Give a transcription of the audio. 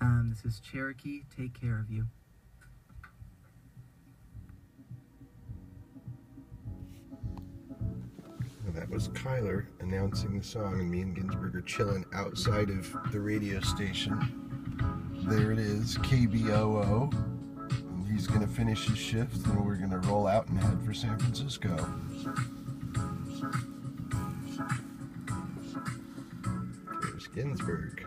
Um, this is Cherokee. Take care of you. Well, that was Kyler announcing the song, and me and Ginsburg are chilling outside of the radio station. There it is, KBOO. And he's going to finish his shift, and we're going to roll out and head for San Francisco. There's Ginsburg.